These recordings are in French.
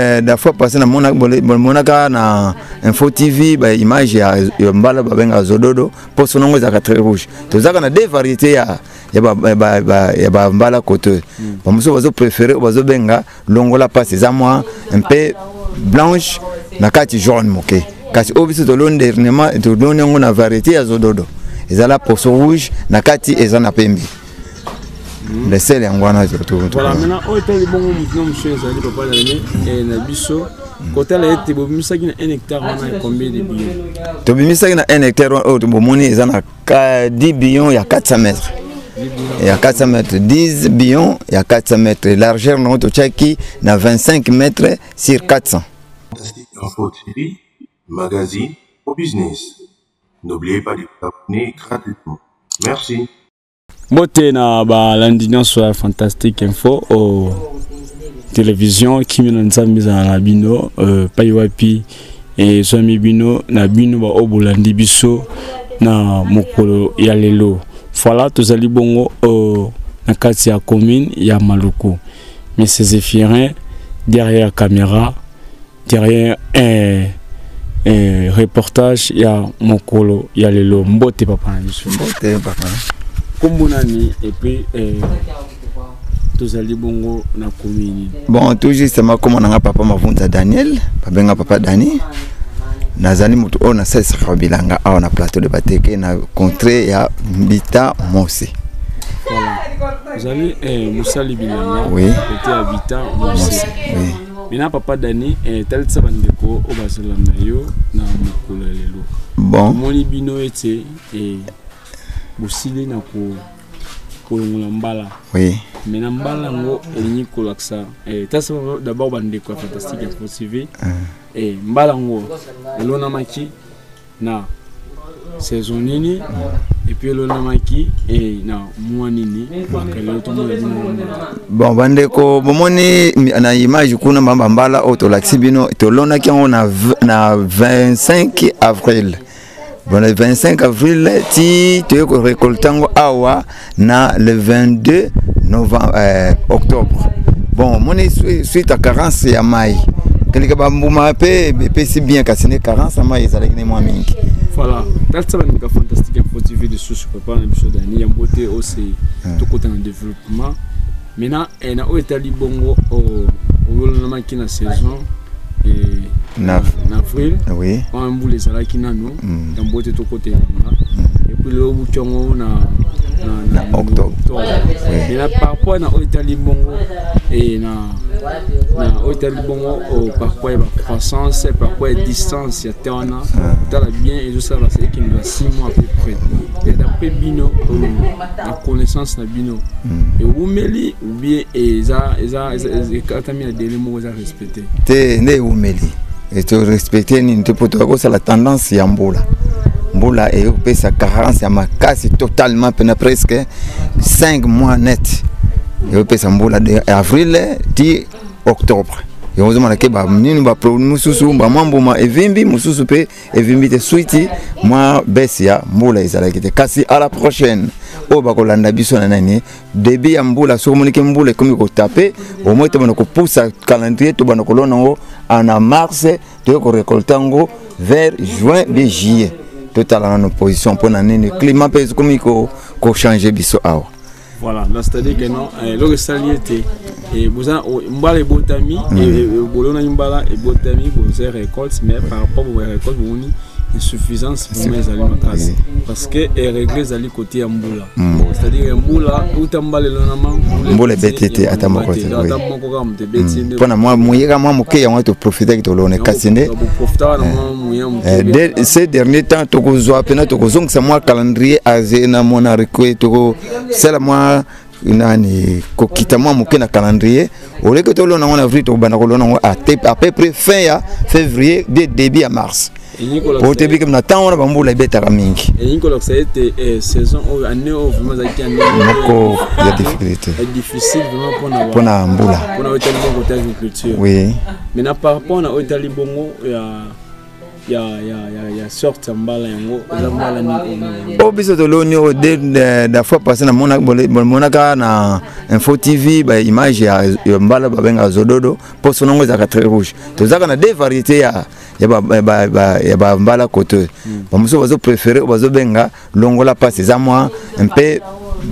da fois passé namonaka na info tv baimage ya mbala babengaka zododo mposo nango ezalaka très rouge. Tozalaka na deux variété ya ya bambala kote bamosusu bazopréféré oyo bazobenga longola mpasi eza mwa mpe blanche na kati jaune moke. Kasi oyo biso toloni dernièrement toloni yango na variété ya zododo. Ezala poso rouge na kati eza na pembe lesele yango wana voilà maintenant oyo bongo ezali papa nane na biso kotala ete bobimisaki na 1 hectare wana combien de billion tobimisaki na 1 hectare oyo bomoni eza na 10 billion ya 400 mètres. Ya 400 mètres 10 billion ya 400 mètres largeur nango totiaki na 25 mètres sur 400 Fantastique Info TV, magazine au business. N'oubliez pas de vous abonner gratuitement. Merci. Mbote na balandi nyonso ya fantastique info o télévision kimi na nzambe ezala na bino euh, pai wapi. Ezwami bino na bino baoyo bolandi biso na mokolo ya lelo. Voilà tozali bongo euh, na kati ya commune ya maluku. Monsieur zéphirin derrière caméra derrière un, reportage ya mokolo ya lelo. Mbote papa na mbote papa kombo nani epuis eh, tozali bongo na commune. Bon tout justement kombo nanga papa mavunza daniel babenga papa dani nazali moto oyo nasalisaka bilanga awa na plateau de bateke na contré ya bita mosi voilà. Ozali eh, mosali bilanga kote ya bita mose. Mena papa dani talitisa bandeko oyo bazolanda yo na mokolo ya lelo omoni bino ete eh, bosili na ko- kolongola mbala. Oui. Me na mbala yango elingi kolakisa eh, tasa d'abord bandeko ya fantastique info tv eh, mbala yango elonamaki na saison nini? Epuis elonamaki eh, na mwa nini? Bakalelo tomona bino bon bandeko bomoni na image kuna bamba mbala oyo tolakisi bino tolonaki yango na, na 25 avril. bon le 25 avril ti toye korecolte yango awa na le 22 novembre euh, octobre. Bon omoni suite à carence ya mai kelika bambuma mpe epesi bien kasi nde carence ya mai ezalaki ne mwa mingi voilà. Bandeko ya fantastique info tv lisusu papa na biso dani yango te ose tokota na développement. Maintenant na oyo etali bongo o- oyolonamaki na saison avril oui wana mbula ezalaki nano Mm. yango te tokotelanga epuis lelo buki yango na na- octobre. Mais na par rapport na oyo etali bongo eh, na oyo etali bongo oh, par rapport ya bacroissance par rapport ya distance ya te wana otala bien ezosala basekende ba 6 mois à peu près et d'après bino oh, na connaissance na bino ewumeli ou bien ekatami na délai moko eza respecté te nde eumeli torespecte nini te po tokosala tendance ya mbula. Mbula eyopesa carence ya makasi totalement presque 5 mois net. Eyopesa mbula de avril ti octobre ekozomona ke banini baproduit mosusu bamwa mbuma evimbi mosusu mpe evimbi te mwa bese ya mbula kasi à la prochaine oyo bakolanda biso na nani debi ya mbula soki omoniki mbula ekomi kotape omoi tobanda kopusa calendrier tobanda kolona yango na mars toye vers juin bien juillet. Totala position nini climat mpe ekomi ko- kochange biso awa voilà donc c'est-à-dire que non eloko esali ete mbala ebotami eh, bolonaki mbala ebotami boza récolte mais par rapport boya récolte bomoni insuffisance vraiment ezali makasi parce que eregle ezali kote ya mbula c'est-à-dire que mbula uta mbala elonama Mbula ebeti te, ata moko ata moko kaka moto ebeti nde mpo na mwa moyeka mwa moke yango toprofitaki tolone kasi nde na ces temps tokozwa mpena tokozongisa mwa calendrier aze na rekwe tokosala mwa nani kokita mwa moke na calendrier. Tolona yango na avril tokobanda kolona yango à peu près fin ya février de début ya mars po toyebiki na ntango wana bambula ebetaka mingi. Moko ya difficulté. mpona mbula. oui. O biso toloni oyo da eh, fois passé namonaka na info tv baimage ya mbala babengaka zododo mpo sonango ezalaka très rouge. Tozalaka na de variété ya ya ba- ba- ba- ba- ya bambala kote. Oyo bamosusu bazopréféré oyo bazobenga longola mpasi eza mwa un peu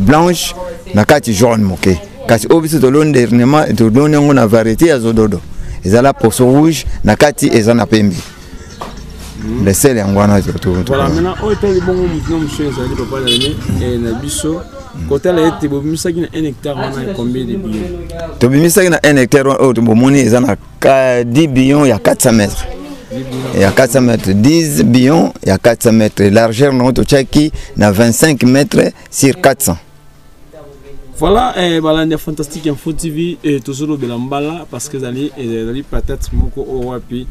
blanche na kati jaune moke. Kasi oyo biso toloni dernièrement toloni yango na variété ya zododo ezala poso rouge na kati eza na pembe. Yango wana to- to- to- voilà maintenant oyo etali bongo papa dani na biso kotala ete bobimisaki na 1 hectare wana combien de billion tobimisaki na 1 hectare oyo bomoni eza na ka- 10 billion ya 400 mètres ya 400 mètres 10 billion ya 400 mètres largeur nango totiaki na 25 mètres sur 400 voilà eh, balandi ya fantastique info tv eh, tozolobela mbala parce que ezali ezali patate moko oyo wapi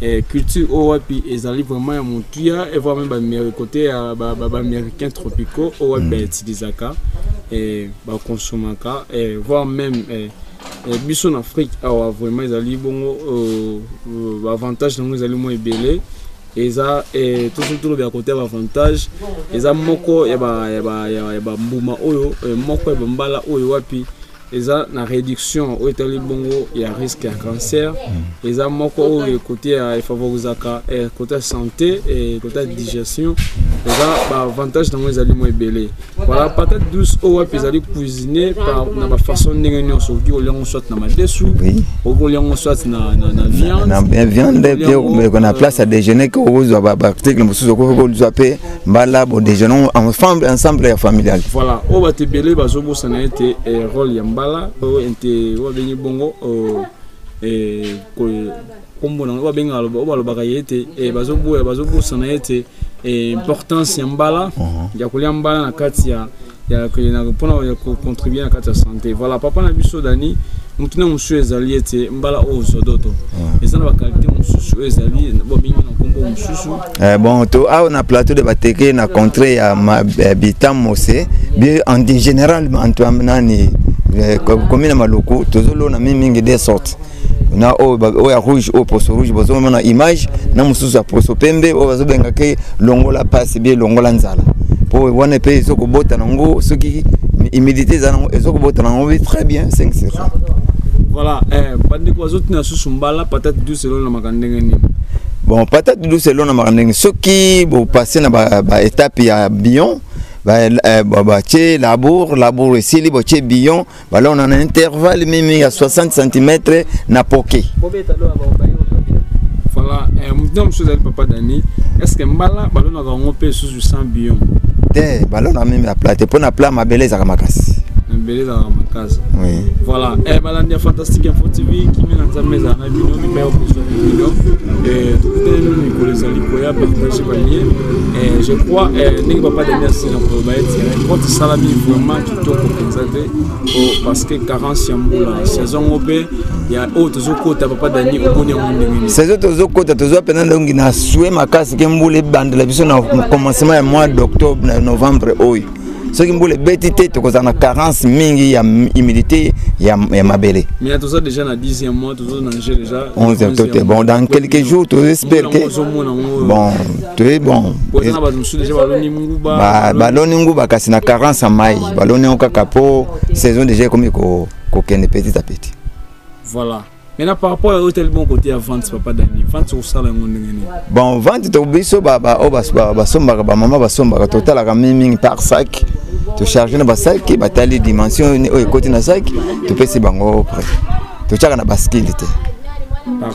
eh, culture oyo wapi ezali vraiment ya motuya et voire même bameri côté ya ba- ba- baaméricain tropicaux oyo wapi bautilisaka eh, bakonsomaka eh, voire même eh, eh, biso na afrique awa vraiment ezali bongo euh, euh, baavantage nango ezali mwa ebele. Eza eh, tosoki tolobela kote ya baavantage eza moko ya bambuma oyo eh, moko ya bambala oyo wapi eza na réduction oyo etali bongo ya risque ya cancer. Eza moko oyo kote ya efavorisaka santé eh, kote ya digestion. Eza baavantage nango ezali mwa ebele. Voilà patate douce oyo wapi ezali cuisine par- na bafaçon ndenge nyonso. Okoki koliango soit na madesu okoki koliango soit na, viande. Viande na euh, place ya déjeuner ke okozwa baarticle mosusu okoki kozwa mpe mbala bodéjeuner ensemble ya familial. Voilà oyo bato ebele bazobosana ete eh, role ya mbala oyo ete oyo babengi bongo ko- kombo nango oyo balobaka ye ete bazoboya bazobosana ete eh, importance ya mbala ya kolia mbala na kati ya ya ke- na- mpona ya kocontribue na kati ya santé. Voilà papa na biso dani na mosusu ezali ete mbala oyo zodoto eza na bakalite mosusu oyo ezali na nkombo mosusu. Eh, bon to awa na plateau de bateke na contrée ya ma- eh, bitam mose. Bi en général nani eh, ko- commune ya maluku tozolona mingimingi des sortes. Na oyo ba- ya rouge oyo poso rouge bozomona image. Na mosusu ya poso pembe oyo bazobengaka longola pasi bie longola nzala. Mpo wana mpe ezokobota nango soki humidité eza nango ezokobota nango très bien 5 sur 5 voilà eh, bandeko bazotina susu mbala patate douce elonamaka ndenge nini? Bon patate douce elonamaka ndenge soki bopasse na baétape ba ya bion batie labour labour esili botie bion balona na intervalle mimi ya 60 cm na poke voilà eh, motu na mosusu ezali papa dani est ce que mbala balonaka yango mpe susu sans bion te balona mimi ya plat te mpo na plat mabele ezalaka makasi na mbele ezalaka makasi. Voilà. Eh, balandi ya fantastique info tv kimi na nzambe ezala na bino mibaya kozwa na bino. Eh, tokutelemi mikolo ezali koya partage balie Eh, je crois ndenge papa dani asina koloba ete reporte esalami vraiment kitoko mpenza te Oh, parce que carence ya mbula saison ngo mpe ya oyo tozokota papa dani omoni yango ndenge saison tozokota tozwa mpena ndongi na sue makasi ke mbula ebandela biso na commencement ya mois d'octobre na novembre oyo soki mbula ebeti te tokozala na carence mingi ya humidité ya, ya mabele. Mais toza déjà na 10e mois tozo nanger déjà. 11 to te bon dans quelques jours ozomona ngo bon toye bon. Baloni nguba kasi na carence ya mai baloni yango kaka mpo saison déjà ekomi kokende petit à petit. Voilà. Maintenant par rapport oyo tali bon côté ya vente papa dani vente kosala yango ndenge nini? Bon vente to biso ba- ba- oyo bas- ba- basombaka bamama basombaka totalaka mingimingi par sac tocharge na basaki batali dimension oyo ekoti na sac topesi bango prêt totiaka na baskile te. Ah,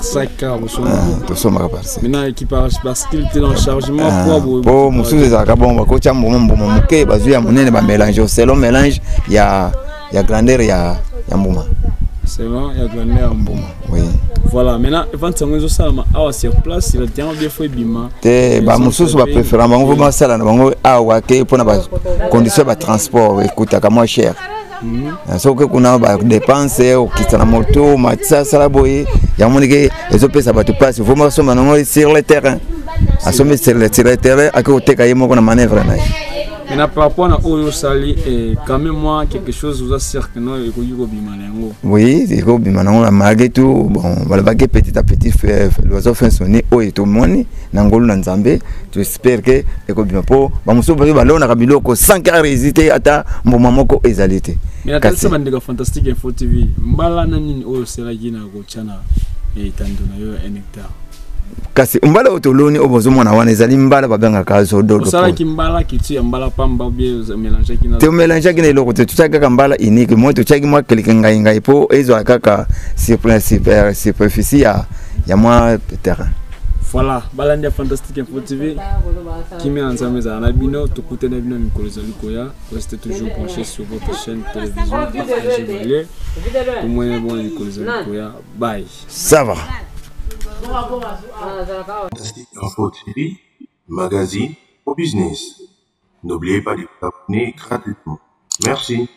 tosombaka par sac. Maintenant équipage bascule te na chargement Ah, mosusu ezalaka bon bakotia mbuma mbuma moke bazwi ya monene bamélange selon mélange ya, ya grandeur ya, ya mbuma. Selon ya grandeur ya mbuma. Oui. Voilà maintenant vente yango ezosalama awa sur place le terrain bien fo ebima te bamosusu bapréférant bango mpo basala na bango awa ke mpona bacondition ya batransport ekutaka mwa cher. Soki kuna badepense okita na moto matisasala boye yango ndenge ezopesa bato mpasi fo basomba nango sur le terrain. Asombi sur le sur le terrain ake koteka ye moko na manœuvre na ye maintenant par rapport na oyo osali eh, quand même moi quelque chose oza cercle no ekoki kobima na yango. Oui ekobima nango na malgré tout. Bon balobaki petit à petit l'oiseau fin sonné oyo tomoni na ngolu na nzambe. Toespère ke ekobima mpo bamosusu bazo balonaka biloko sans que aresi te ata mboma moko ezali te. Mais natalisa bandeko fantastique info tv mbala na nini oyo oselaki na kotya na etando na yo un hectare? Kasi mbala oyo toloni oyo bozomona wana ezali mbala babengaka zodosalaki mbala kitu ya mbala pamba obie omelangeaki na eloko te totiaki kaka mbala unique. Moi totiaki mwa keleke ngai ngai mpo ezwaka kaka superficie ya, ya mwa terrain. Voilà balandi ya fantastique info tv kimi na nzambe ezala na bino tokute na bino mikolo ezali koya. Reste toujours branché sur votre chaîne télévision partage valie tomwene bona mikolo ezali koya. Bye. Ça va Info TV, magazine au business. N'oubliez pas de vous abonner gratuitement. Merci.